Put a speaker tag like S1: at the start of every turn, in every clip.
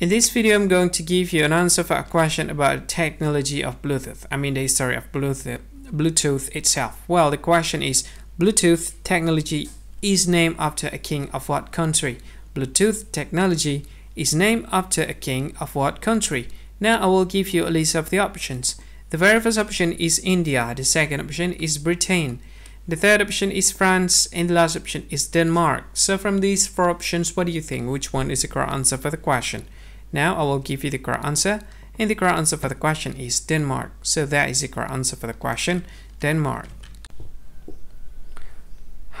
S1: In this video, I'm going to give you an answer for a question about technology of Bluetooth. I mean the history of Bluetooth, Bluetooth itself. Well, the question is, Bluetooth technology is named after a king of what country? Bluetooth technology is named after a king of what country? Now I will give you a list of the options. The very first option is India, the second option is Britain, the third option is France, and the last option is Denmark. So from these four options, what do you think? Which one is the correct answer for the question? Now I will give you the correct answer and the correct answer for the question is Denmark. So that is the correct answer for the question, Denmark.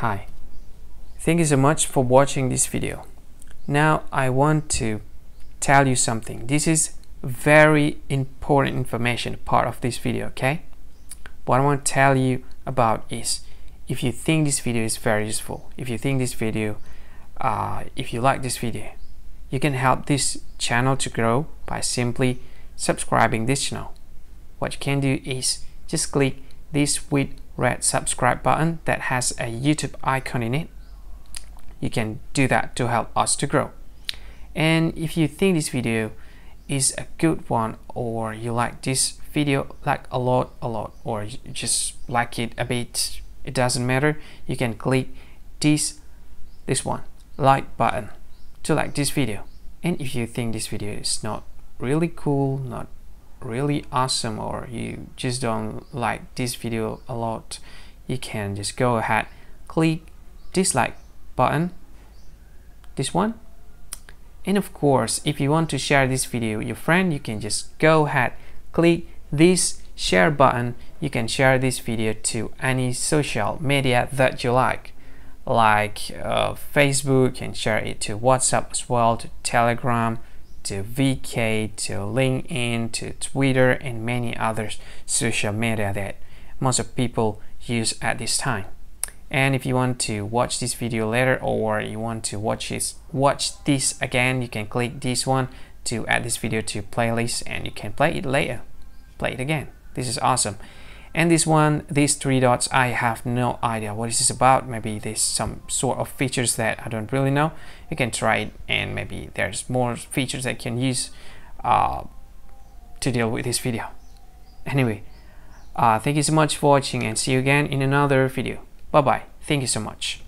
S1: Hi, thank you so much for watching this video. Now I want to tell you something. This is very important information part of this video, okay? What I want to tell you about is if you think this video is very useful, if you think this video, uh, if you like this video, you can help this channel to grow by simply subscribing this channel. What you can do is just click this with red subscribe button that has a YouTube icon in it. You can do that to help us to grow. And if you think this video is a good one or you like this video like a lot a lot or you just like it a bit it doesn't matter you can click this this one like button to like this video. And if you think this video is not really cool not really awesome or you just don't like this video a lot you can just go ahead click dislike button this one. And of course if you want to share this video with your friend you can just go ahead click this share button. You can share this video to any social media that you like like uh, Facebook and share it to WhatsApp as well, to Telegram, to VK, to LinkedIn, to Twitter, and many other social media that most of people use at this time. And if you want to watch this video later or you want to watch this, watch this again, you can click this one to add this video to playlist and you can play it later. Play it again. This is awesome and this one these three dots I have no idea what this is about. Maybe there's some sort of features that I don't really know. You can try it and maybe there's more features that can use uh, to deal with this video. Anyway uh, thank you so much for watching and see you again in another video. Bye bye thank you so much